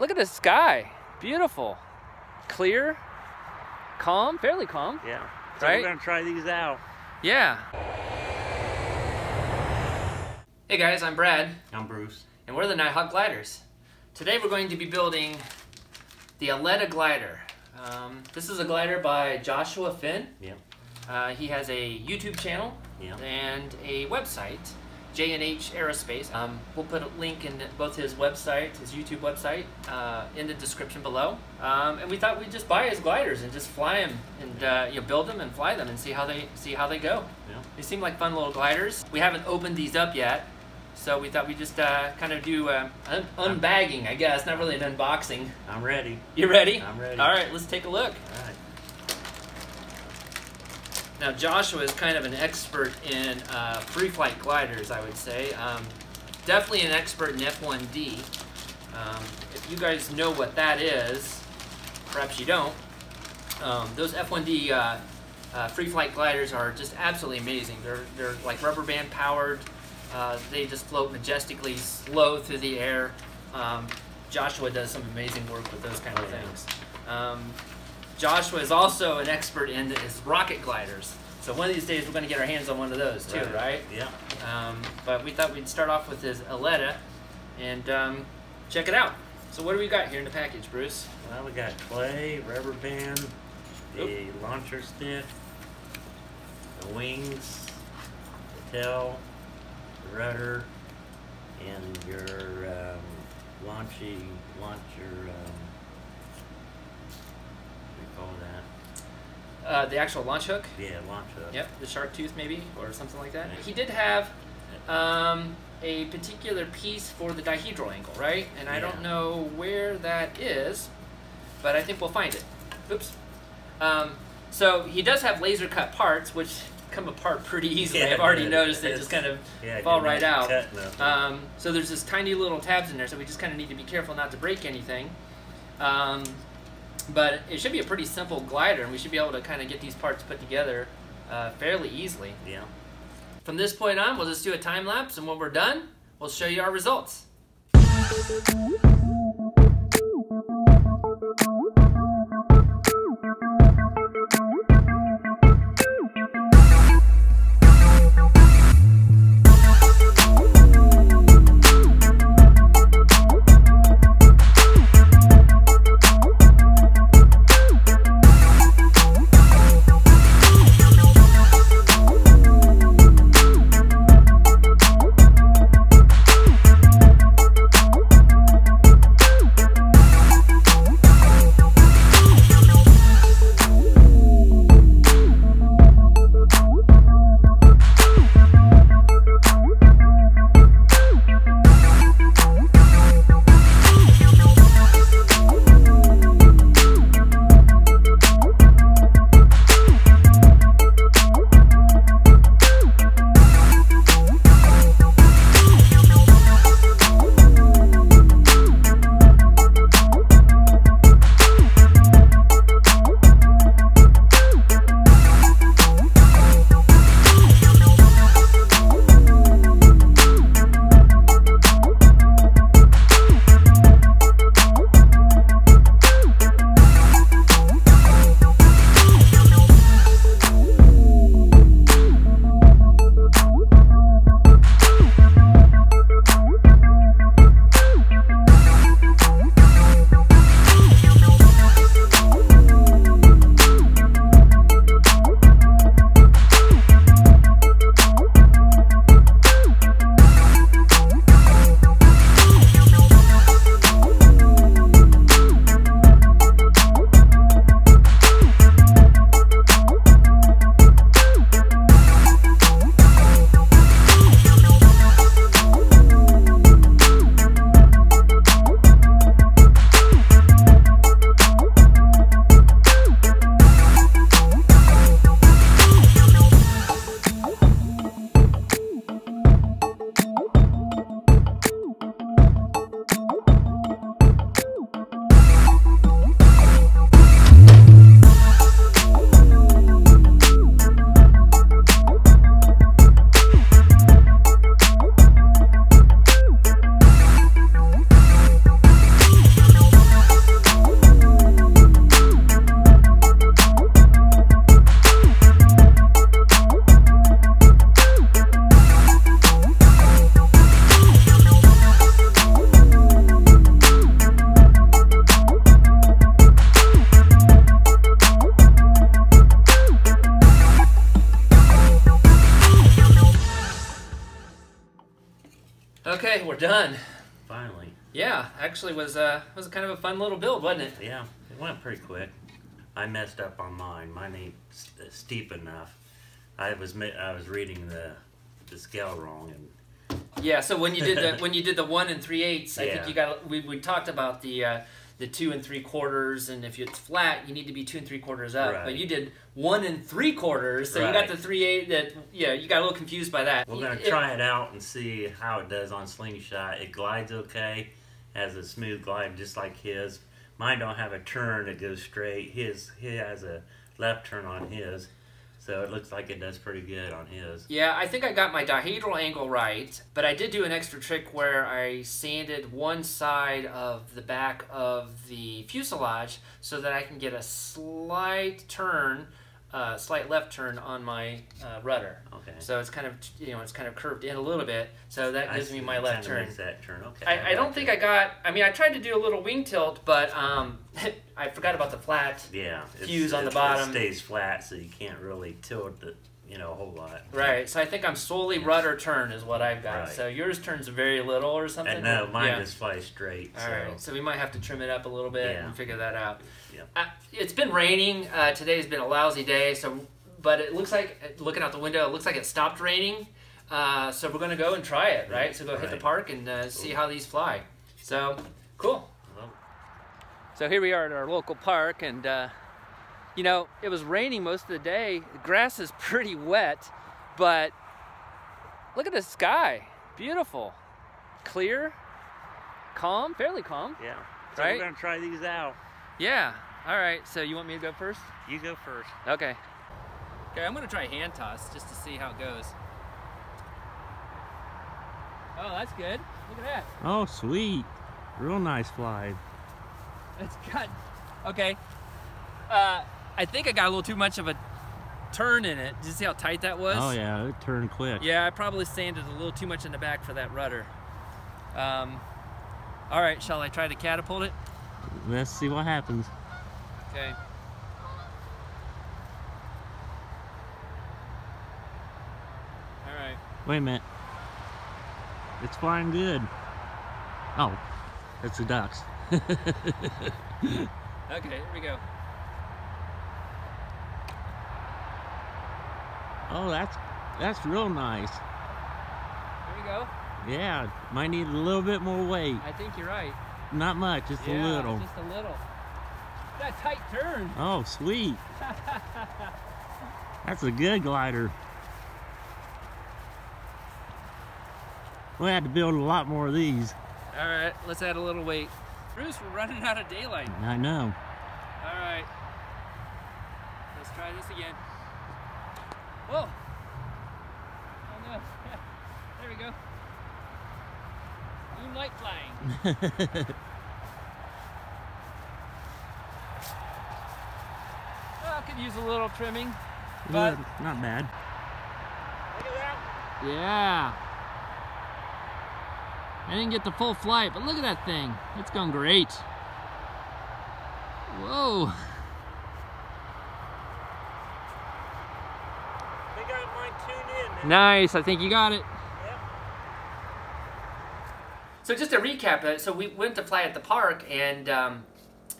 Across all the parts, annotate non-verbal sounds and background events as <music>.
Look at the sky. Beautiful. Clear. Calm. Fairly calm. Yeah. So Right? we're gonna try these out. Yeah. Hey guys, I'm Brad, I'm Bruce. and we're the Nighthawk Gliders. Today we're going to be building the Aleda glider. Um, this is a glider by Joshua Finn. Yeah. Uh, he has a YouTube channel Yeah. and a website, J&H Aerospace. Um, we'll put a link in both his website, his YouTube website, uh, in the description below. Um, and we thought we'd just buy his gliders and just fly them and uh, you know, build them and fly them and see how they see how they go. Yeah. They seem like fun little gliders. We haven't opened these up yet, so we thought we'd just uh, kind of do uh, un- unbagging, I guess. Not really an unboxing. I'm ready. You ready? I'm ready. All right, let's take a look. All right. Now Joshua is kind of an expert in uh, free flight gliders, I would say. Um, definitely an expert in F1D. Um, if you guys know what that is, perhaps you don't. Um, those F1D uh, uh, free flight gliders are just absolutely amazing. They're they're like rubber band powered. Uh, they just float majestically slow through the air. Um, Joshua does some amazing work with those kind of Oh, things. Joshua is also an expert in his rocket gliders. So one of these days we're going to get our hands on one of those too, right? Yeah. Um, but we thought we'd start off with his Aleda and um, check it out. So what do we got here in the package, Bruce? Well, we got clay, rubber band, the launcher stick, the wings, the tail, the rudder, and your um, launchy launcher. Um, what do you call that? Uh, the actual launch hook. Yeah, launch hook. Yep, the shark tooth maybe, or something like that. Yeah. He did have um, a particular piece for the dihedral angle, right? And I don't know where that is, but I think we'll find it. Oops. Um, so he does have laser cut parts, which come apart pretty easily. Yeah, I've already it- <laughs> noticed they just kind of Yeah, fall right out. to cut nothing. Um, so there's this tiny little tabs in there, so we just kind of need to be careful not to break anything. Um, but it should be a pretty simple glider, and we should be able to kind of get these parts put together uh, fairly easily. yeah. From this point on, we'll just do a time lapse, and when we're done, we'll show you our results. Done. Finally. Yeah, actually was uh was kind of a fun little build, wasn't it? Yeah, it went pretty quick. I messed up on mine. Mine ain't uh, steep enough. I was I was reading the the scale wrong and Yeah. So when you did the <laughs> when you did the one and three eighths, I Yeah. think you got we we talked about the uh, the two and three quarters, and if it's flat, you need to be two and three quarters up. But you did one and three quarters, so you got the three eight. That yeah, you got a little confused by that. we're gonna It- try it out and see how it does on slingshot. It glides okay, has a smooth glide just like his. Mine don't have a turn that goes straight. His he has a left turn on his, so it looks like it does pretty good on his. Yeah, I think I got my dihedral angle right, but I did do an extra trick where I sanded one side of the back of the fuselage so that I can get a slight turn, uh, slight left turn on my uh, rudder. Okay. So it's kind of you know it's kind of curved in a little bit, so that gives me my left turn. That turn. Okay. I, I don't think I got. I mean, I tried to do a little wing tilt, but um, <laughs> I forgot about the flat. Yeah. fuse on the bottom. It stays flat, so you can't really tilt it, you know, a whole lot. Right. So I think I'm solely rudder turn is what I've got. Right. So yours turns very little or something. And no, mine yeah. just flies straight. All so. right, so we might have to trim it up a little bit Yeah. and figure that out. Yeah. Uh, it's been raining. Uh, today's been a lousy day, so but it looks like looking out the window, it looks like it stopped raining. Uh, so we're gonna go and try it, right? So go hit the park and uh, see how these fly. So cool. Well, So here we are at our local park, and uh, you know it was raining most of the day. The grass is <laughs> pretty wet, but look at the sky, beautiful, clear, calm, fairly calm. yeah. So Right? we're gonna try these out. Yeah. All right. So you want me to go first? You go first. Okay. Okay, I'm gonna try hand toss just to see how it goes. Oh, that's good. Look at that. Oh, sweet. Real nice fly. It's got. Okay. Uh, I think I got a little too much of a turn in it. Did you see how tight that was? Oh yeah, it turned quick. Yeah, I probably sanded a little too much in the back for that rudder. Um, all right, shall I try to catapult it? Let's see what happens. Okay. All right. Wait a minute. It's flying good. Oh, that's the ducks. <laughs> Okay, here we go. Oh, that's that's real nice. There we go. Yeah, might need a little bit more weight. I think you're right. Not much, just yeah, a little. Just a little. That tight turn. Oh, sweet. <laughs> That's a good glider. We had to build a lot more of these. All right, let's add a little weight. Bruce, we're running out of daylight. I know. All right. Let's try this again. Whoa. Oh no. <laughs> there we go. Moonlight flying. <laughs> Oh, I could use a little trimming. But- Not bad. Look at that. Yeah. I didn't get the full flight, but look at that thing. It's going great. Whoa. <laughs> They got mine tuned in. Nice. I think you got it. So just to recap so we went to fly at the park and um,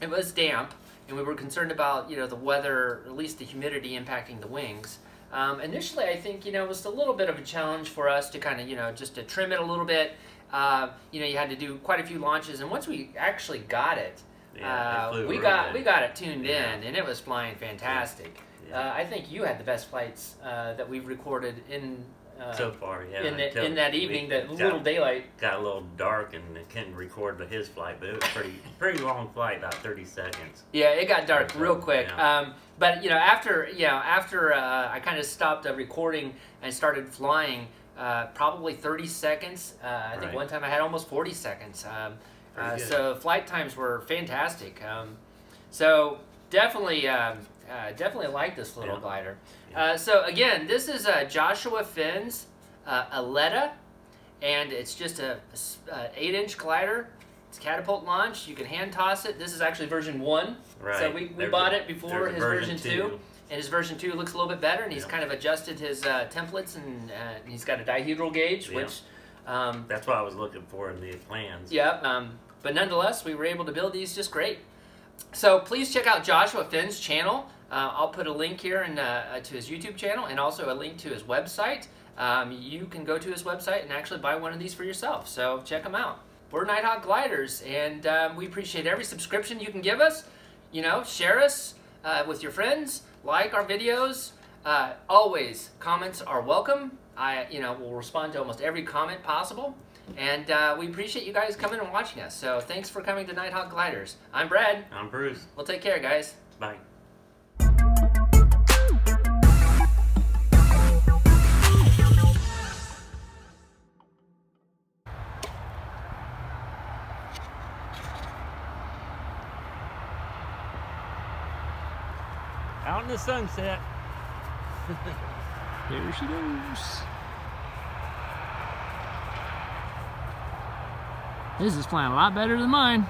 it was damp, and we were concerned about you know the weather, at least the humidity impacting the wings. Um, initially, I think you know it was a little bit of a challenge for us to kind of you know just to trim it a little bit. Uh, you know, you had to do quite a few launches, and once we actually got it, Yeah, uh, we got good. we got it tuned Yeah. in, and it was flying fantastic. Yeah. Uh, I think you had the best flights uh, that we've recorded in. Uh, so far, yeah. in, the, in that evening, that got- little daylight. got a little dark and couldn't record the- his flight, but it was pretty pretty long flight, about 30 seconds. Yeah, it got dark real quick. Yeah. Um, but you know, after you know, after uh, I kind of stopped recording and started flying, uh, probably 30 seconds. Uh, I think Right. one time I had almost 40 seconds. Um, so flight times were fantastic. Um, so definitely, um, uh, definitely like this little Yeah. glider. Yeah. Uh, so again, this is uh, Joshua Finn's uh, Aleda, and it's just a, uh, eight-inch glider. It's catapult launch. You can hand toss it. This is actually version one. Right. So we, we There's bought a- it before his version, two, and his version two looks a little bit better, and he's Yeah. kind of adjusted his uh, templates, and, uh, he's got a dihedral gauge, which Um, That's what I was looking for in the plans. yeah, um, but nonetheless, we were able to build these just great. So please check out Joshua Finn's channel. Uh, I'll put a link here in, uh, to his YouTube channel and also a link to his website. Um, you can go to his website and actually buy one of these for yourself. So check them out. We're Nighthawk Gliders, and um, we appreciate every subscription you can give us. You know, share us uh, with your friends, like our videos. Uh, always, comments are welcome. I, you know, will respond to almost every comment possible. And uh, we appreciate you guys coming and watching us. So thanks for coming to Nighthawk Gliders. I'm Brad. I'm Bruce. We'll take care, guys. Bye. Out in the sunset. Here she goes. This is flying a lot better than mine.